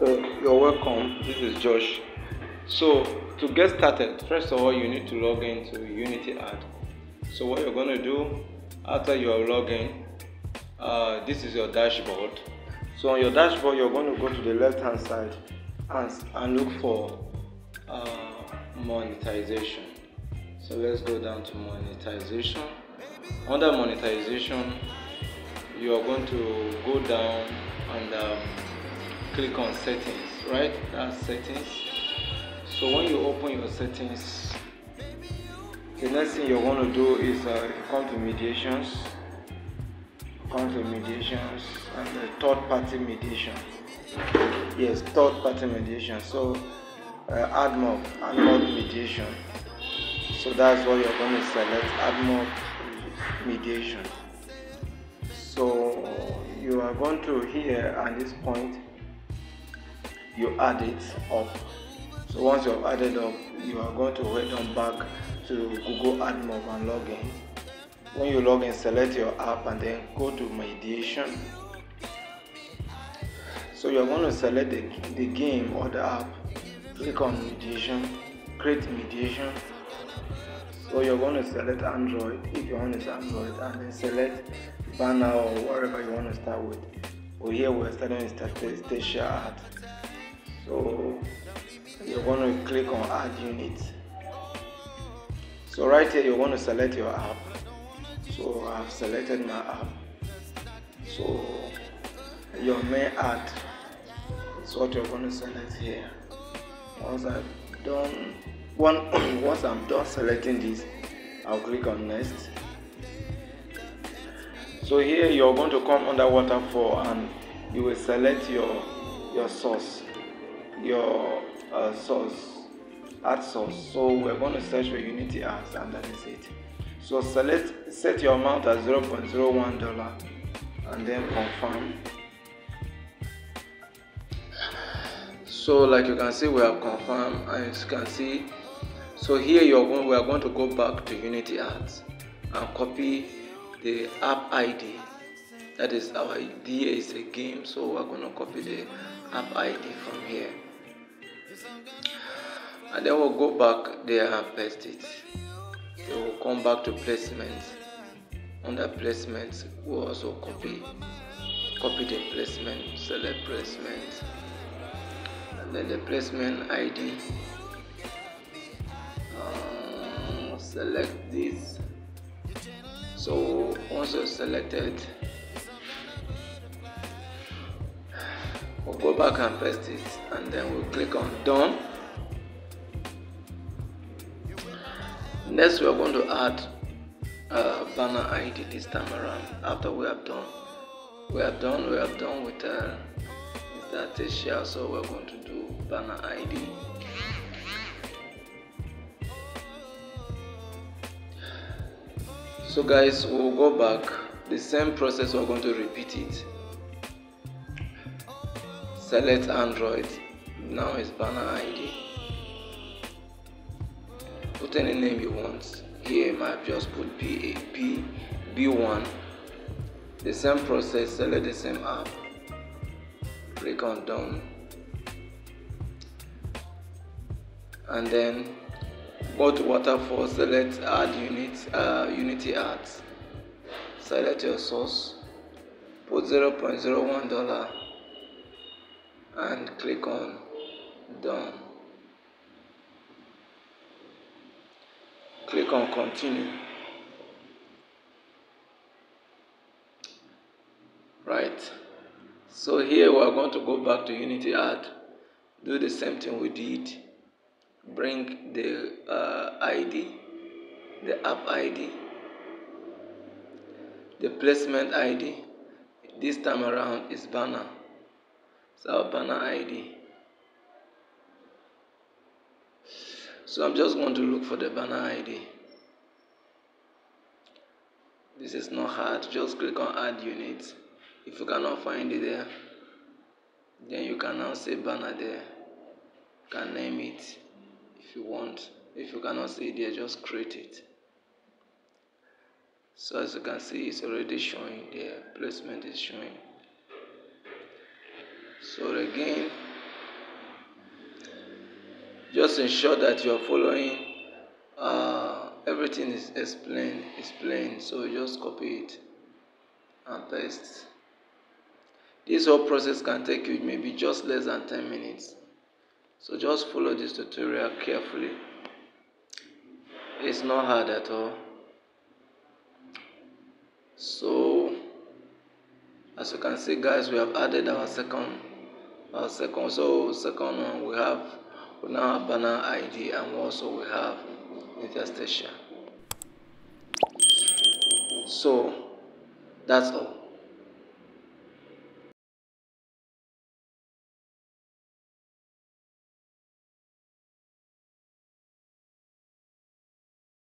So you're welcome. This is Josh. So to get started, first of all, you need to log into Unity Ad. So what you're going to do after you are logging, uh, this is your dashboard. So on your dashboard, you're going to go to the left-hand side and, and look for uh, monetization. So let's go down to monetization. Under monetization, you are going to go down and um, click on settings right? That's settings. So when you open your settings the next thing you want to do is uh, come to mediations. Come to mediations and the third party mediation. Yes third party mediation. So uh, add more mediation. So that's what you're going to select add more mediation. So you are going to here at this point you add it up. So once you have added up you are going to head on back to google admob and log in. When you log in select your app and then go to mediation. So you're going to select the, the game or the app. Click on mediation create mediation. So you're going to select android if you want to android and then select banner or whatever you want to start with. Well here we're starting with interstitial ad so you're going to click on add unit. So right here you want to select your app. So I've selected my app. So your main ad is what you're going to select here. Once I've done one once I'm done selecting this I'll click on next. So here you're going to come under waterfall and you will select your your source your uh, source ad source so we're going to search for unity ads and that is it. So select set your amount as 0.01 dollar and then confirm. So like you can see we have confirmed as you can see. So here you're going we are going to go back to unity ads and copy the app id that is our idea is a game so we're going to copy the app id from here and then we'll go back there and paste it. So we'll come back to placement. Under placement we'll also copy copy the placement select placement. And then the placement id uh, select this. So once you've selected. We'll go back and paste it. And then we'll click on done next we are going to add uh, banner id this time around after we have done. We have done we have done with uh, interstitial so we're going to do banner id so guys we'll go back. The same process we're going to repeat it. Select android. Now is banner id put any name you want. Here might just put b b1 the same process select the same app. Click on done. And then go to waterfall select add unit uh, unity ads. Select your source. Put 0.01 dollar and click on done on continue. Right. So here we are going to go back to unity ad do the same thing we did bring the uh, id the app id the placement id this time around is banner. So our banner id so i'm just going to look for the banner id this is not hard just click on add unit. If you cannot find it there then you can now say banner there. You can name it if you want. If you cannot see it there just create it. So as you can see it's already showing there. Placement is showing. So again just ensure that you are following uh, everything is explained explained so just copy it and paste. This whole process can take you maybe just less than 10 minutes. So just follow this tutorial carefully. It's not hard at all. So as you can see guys we have added our second our second so second one we have we now have banner id and also we have so that's all